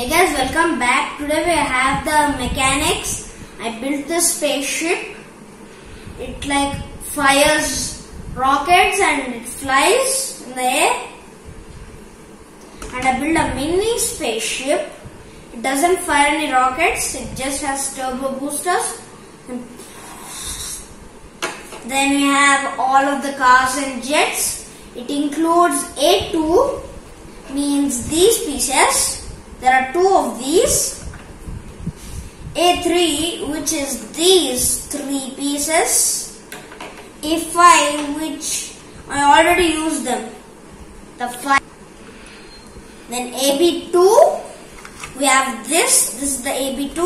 Hey guys, welcome back. Today we have the Mechanix. I built this spaceship. It like fires rockets and it flies in the air. And I built a mini spaceship. It doesn't fire any rockets. It just has turbo boosters. Then we have all of the cars and jets. It includes A2 means these pieces. There are two of these. A3 which is these three pieces. A5 which I already used them. The five. Then AB2 we have this. This is the AB2.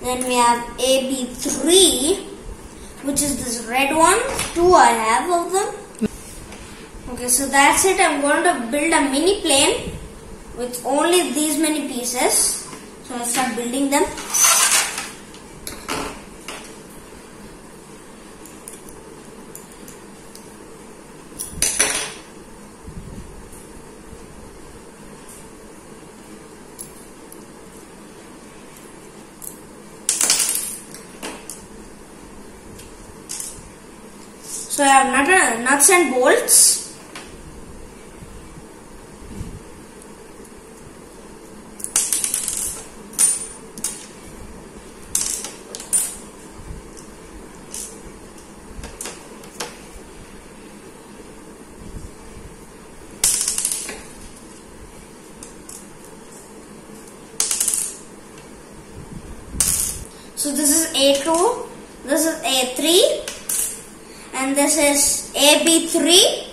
Then we have AB3 which is this red one. Two I have of them. Okay, so that's it. I'm going to build a mini plane with only these many pieces. So I'll start building them. So I have nuts and bolts. So this is A2, this is A3 and this is AB3.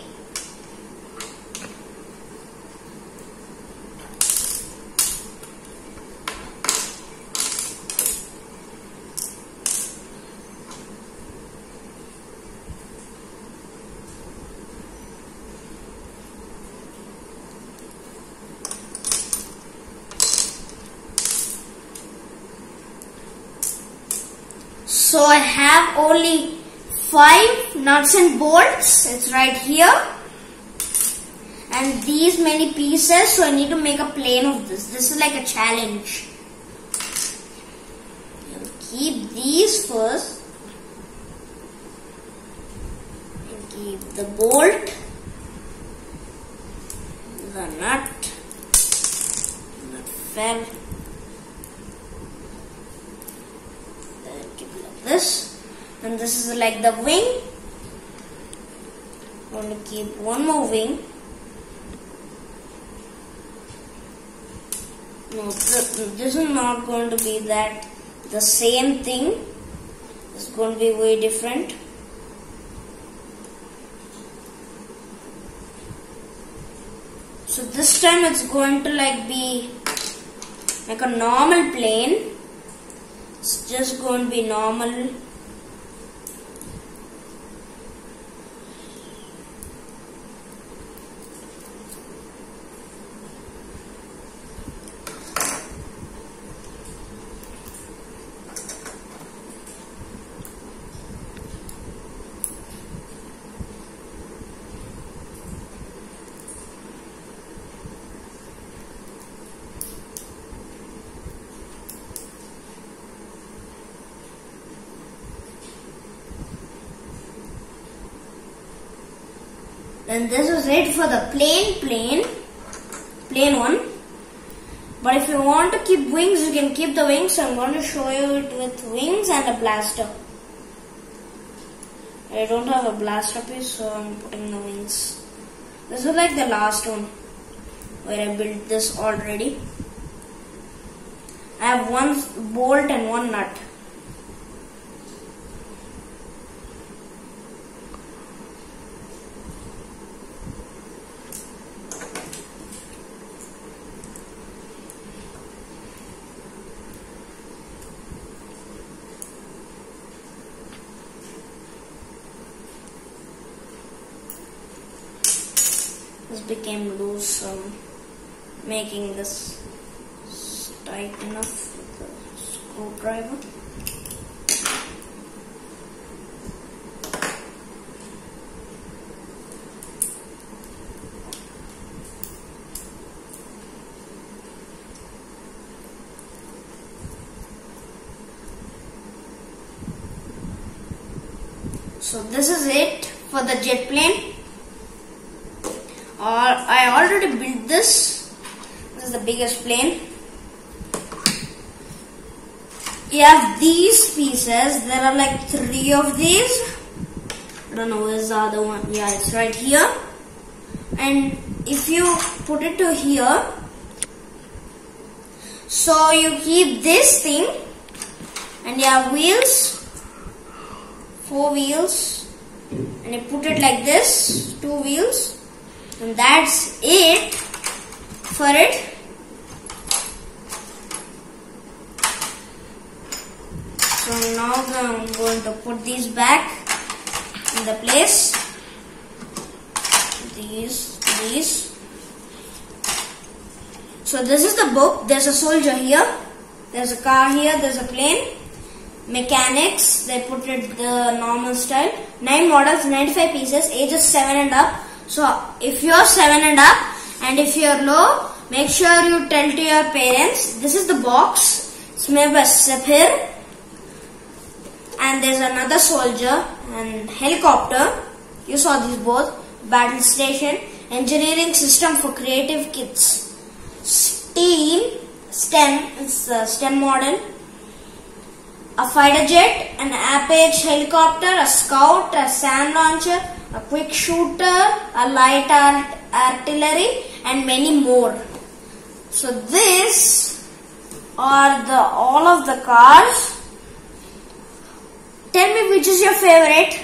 So I have only five nuts and bolts. It's right here. And these many pieces. So I need to make a plane of this. This is like a challenge. I'll keep these first. Keep the bolt. The nut. Nut fell. keep it like this and this is like the wing. I'm going to keep one more wing. No this is not going to be that the same thing. It's going to be way different. So this time it's going to like be like a normal plane. It's just going to be normal then this is it for the plain plane plain one. But if you want to keep wings you can keep the wings. I'm going to show you it with wings and a blaster. I don't have a blaster piece so I'm putting the wings. This is like the last one where I built this already. I have one bolt and one nut this became loose so making this tight enough with the screwdriver So this is it for the jet plane. Or I already built this. This is the biggest plane. You have these pieces. There are like three of these. I don't know where's the other one. Yeah, it's right here. And if you put it to here, so you keep this thing and you have wheels, four wheels and you put it like this, two wheels and that's it for it. So now I'm going to put these back in the place. These, these. So this is the book. There's a soldier here. There's a car here. There's a plane. Mechanix. They put it the normal style. Nine models, 95 pieces. Ages seven and up. So if you're seven and up, and if you're low, make sure you tell to your parents. This is the box. It's. And there's another soldier and helicopter. You saw these both. Battle station. Engineering system for creative kids. STEAM, STEM is the STEM model. A fighter jet, an Apache helicopter, a scout, a SAM launcher, a quick shooter, a light art artillery, and many more. So this are the all of the cars. Tell me which is your favorite.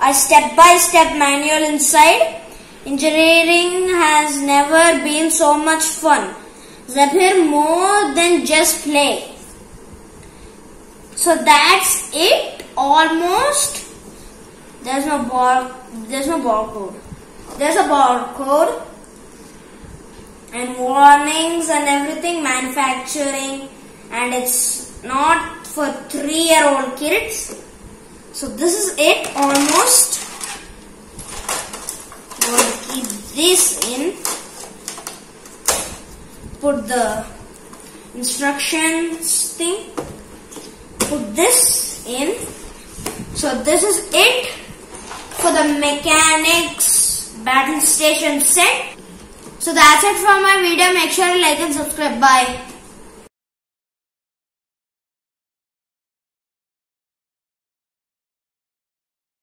A step-by-step manual inside. Engineering has never been so much fun. Zephyr more than just play. So that's it almost. There's no bar there's no barcode. There's a barcode and warnings and everything manufacturing and it's not for three year old kids. So this is it almost. To keep this in. Put the instructions thing. Put this in. So this is it for the Mechanix battle station set. So that's it for my video. Make sure you like and subscribe. Bye.